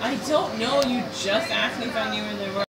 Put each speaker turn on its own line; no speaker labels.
I don't know. You just asked me if I knew where they were.